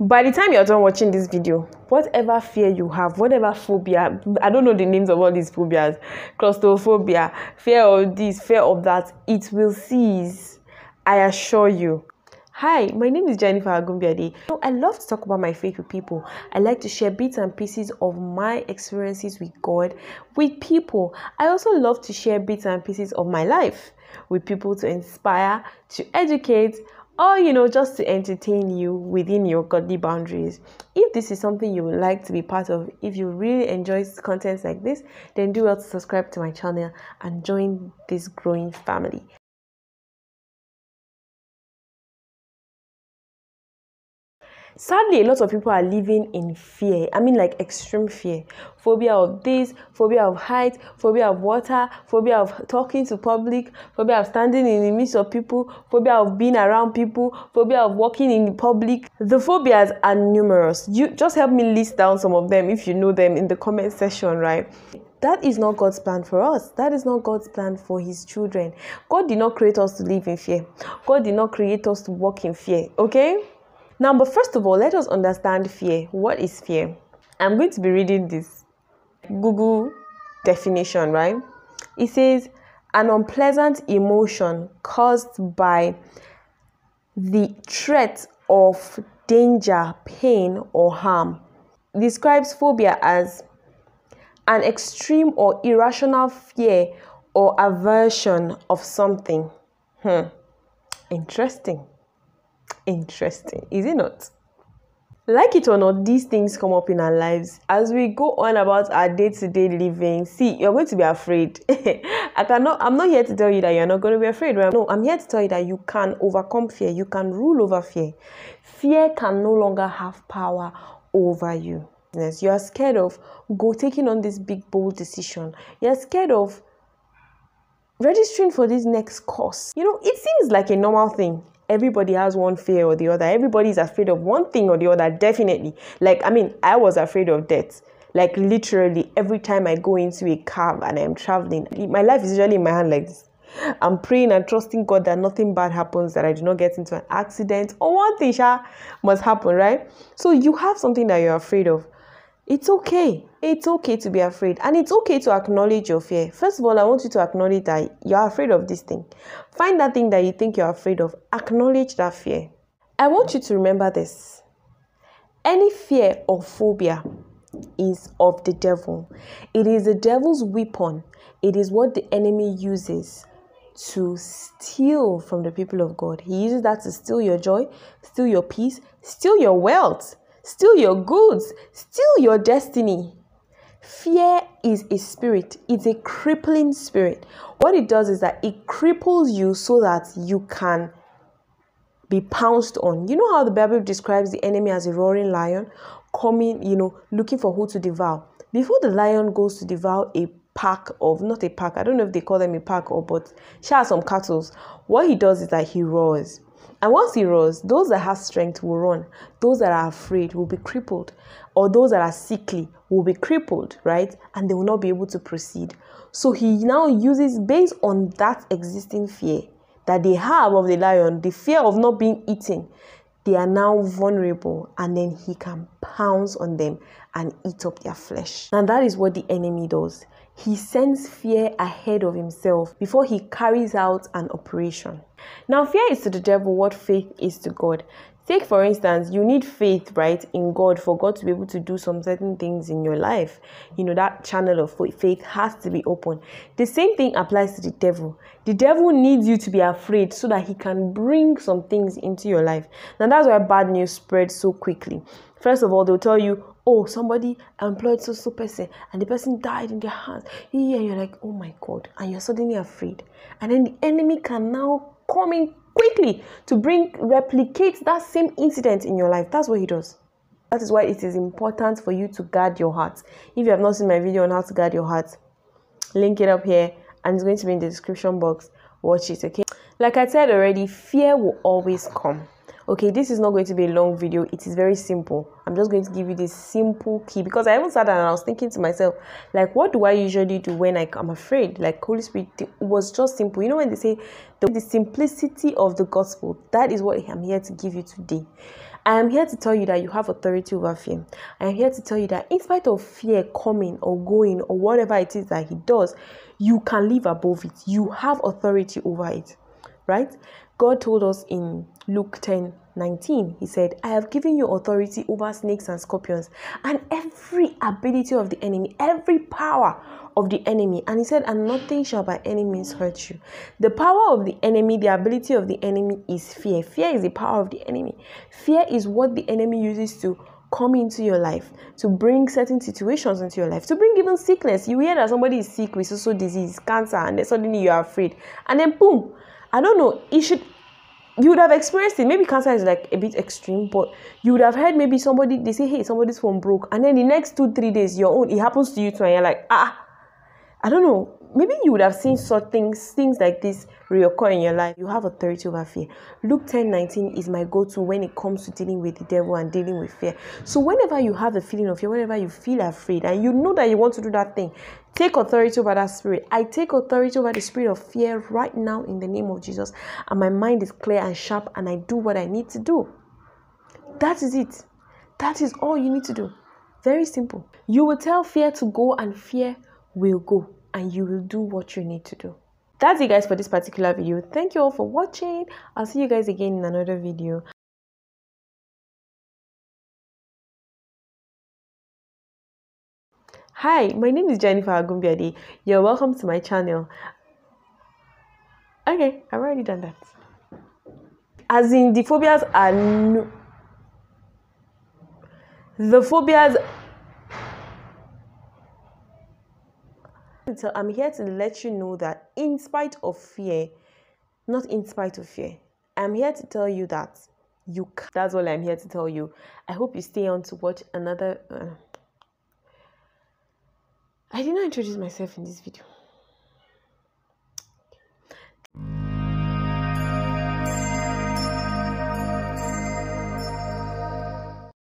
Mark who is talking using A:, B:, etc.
A: by the time you're done watching this video whatever fear you have whatever phobia i don't know the names of all these phobias claustrophobia fear of this fear of that it will cease i assure you Hi, my name is Jennifer Agunbiade. I love to talk about my faith with people. I like to share bits and pieces of my experiences with God with people. I also love to share bits and pieces of my life with people to inspire, to educate, or you know, just to entertain you within your godly boundaries. If this is something you would like to be part of, if you really enjoy content like this, then do well to subscribe to my channel and join this growing family. Sadly a lot of people are living in fear i mean like extreme fear phobia of this phobia of height phobia of water phobia of talking to public phobia of standing in the midst of people phobia of being around people phobia of walking in public the phobias are numerous you just help me list down some of them if you know them in the comment section right that is not God's plan for us. That is not God's plan for His children. God did not create us to live in fear. God did not create us to walk in fear. Okay? Now, but first of all, let us understand fear. What is fear? I'm going to be reading this Google definition, right? It says an unpleasant emotion caused by the threat of danger, pain, or harm. Describes phobia as an extreme or irrational fear or aversion of something. Hmm. Interesting interesting, is it not? Like it or not, these things come up in our lives as we go on about our day-to-day living. See, you're going to be afraid. I cannot. I'm not here to tell you that you're not going to be afraid. Right? No, I'm here to tell you that you can overcome fear. You can rule over fear. Fear can no longer have power over you. Yes, you are scared of go taking on this big bold decision. You're scared of registering for this next course. You know, it seems like a normal thing everybody has one fear or the other. Everybody is afraid of one thing or the other, definitely. Like, I mean, I was afraid of death. Like, literally, every time I go into a cab and I'm traveling, my life is usually in my hand like this. I'm praying and trusting God that nothing bad happens, that I do not get into an accident, or one thing sha, must happen, right? So, you have something that you're afraid of. It's okay. It's okay to be afraid. And it's okay to acknowledge your fear. First of all, I want you to acknowledge that you're afraid of this thing. Find that thing that you think you're afraid of. Acknowledge that fear. I want you to remember this. Any fear or phobia is of the devil. It is the devil's weapon. It is what the enemy uses to steal from the people of God. He uses that to steal your joy, steal your peace, steal your wealth steal your goods, steal your destiny. Fear is a spirit, it's a crippling spirit. What it does is that it cripples you so that you can be pounced on. You know how the Bible describes the enemy as a roaring lion coming, you know, looking for who to devour. Before the lion goes to devour a pack of not a pack, I don't know if they call them a pack or but share some cattle. What he does is that he roars. And once he rose, those that have strength will run. Those that are afraid will be crippled. Or those that are sickly will be crippled, right? And they will not be able to proceed. So he now uses, based on that existing fear that they have of the lion, the fear of not being eaten, they are now vulnerable and then he can pounce on them and eat up their flesh. And that is what the enemy does. He sends fear ahead of himself before he carries out an operation. Now, fear is to the devil what faith is to God. Take, for instance, you need faith, right, in God for God to be able to do some certain things in your life. You know, that channel of faith has to be open. The same thing applies to the devil. The devil needs you to be afraid so that he can bring some things into your life. Now, that's why bad news spreads so quickly. First of all, they'll tell you, oh, somebody employed so so person and the person died in their hands. Yeah, you're like, oh my God. And you're suddenly afraid. And then the enemy can now come in quickly to bring replicate that same incident in your life. That's what he does. That is why it is important for you to guard your heart. If you have not seen my video on how to guard your heart, link it up here and it's going to be in the description box. Watch it, okay? Like I said already, fear will always come okay this is not going to be a long video it is very simple i'm just going to give you this simple key because i haven't sat down and i was thinking to myself like what do i usually do when I, i'm afraid like holy spirit was just simple you know when they say the, the simplicity of the gospel that is what i'm here to give you today I am here to tell you that you have authority over fear. I am here to tell you that in spite of fear coming or going or whatever it is that he does, you can live above it. You have authority over it, right? God told us in Luke 10 19, He said, I have given you authority over snakes and scorpions and every ability of the enemy, every power of the enemy. And He said, And nothing shall by any means hurt you. The power of the enemy, the ability of the enemy is fear. Fear is the power of the enemy. Fear is what the enemy uses to come into your life to bring certain situations into your life to bring even sickness you hear that somebody is sick with social disease cancer and then suddenly you are afraid and then boom i don't know it should you would have experienced it. Maybe cancer is like a bit extreme, but you would have heard maybe somebody they say, "Hey, somebody's phone broke," and then the next two three days, your own it happens to you too, and you're like, "Ah, I don't know." Maybe you would have seen such things, things like this reoccur in your life. You have authority over fear. Luke 10 19 is my go to when it comes to dealing with the devil and dealing with fear. So, whenever you have a feeling of fear, whenever you feel afraid, and you know that you want to do that thing, take authority over that spirit. I take authority over the spirit of fear right now in the name of Jesus. And my mind is clear and sharp, and I do what I need to do. That is it. That is all you need to do. Very simple. You will tell fear to go, and fear will go and you will do what you need to do. That's it guys for this particular video. Thank you all for watching. I'll see you guys again in another video. Hi, my name is Jennifer Agunbiade. You're welcome to my channel. Okay, I've already done that. As in, the phobias are no, the phobias I'm here to let you know that in spite of fear, not in spite of fear, I'm here to tell you that you. Can. That's all I'm here to tell you. I hope you stay on to watch another. Uh, I did not introduce myself in this video.